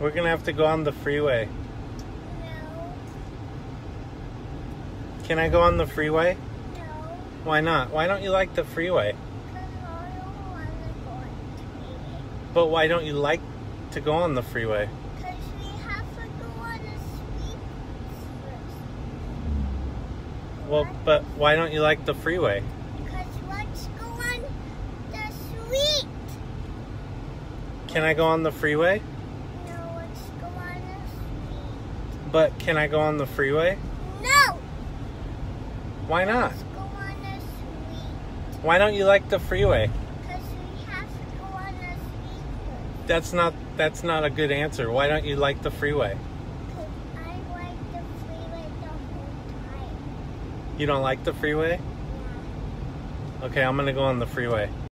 We're gonna have to go on the freeway. No. Can I go on the freeway? No. Why not? Why don't you like the freeway? Because I don't want to go on the freeway. But why don't you like to go on the freeway? Because we have to go on the street first. Well, but why don't you like the freeway? Because let's go on the street. Can I go on the freeway? No, let's go on the street. But can I go on the freeway? No. Why not? Let's go on the street. Why don't you like the freeway? Because we have to go on the street. That's not that's not a good answer. Why don't you like the freeway? Because I like the freeway the whole time. You don't like the freeway? Yeah. Okay, I'm gonna go on the freeway.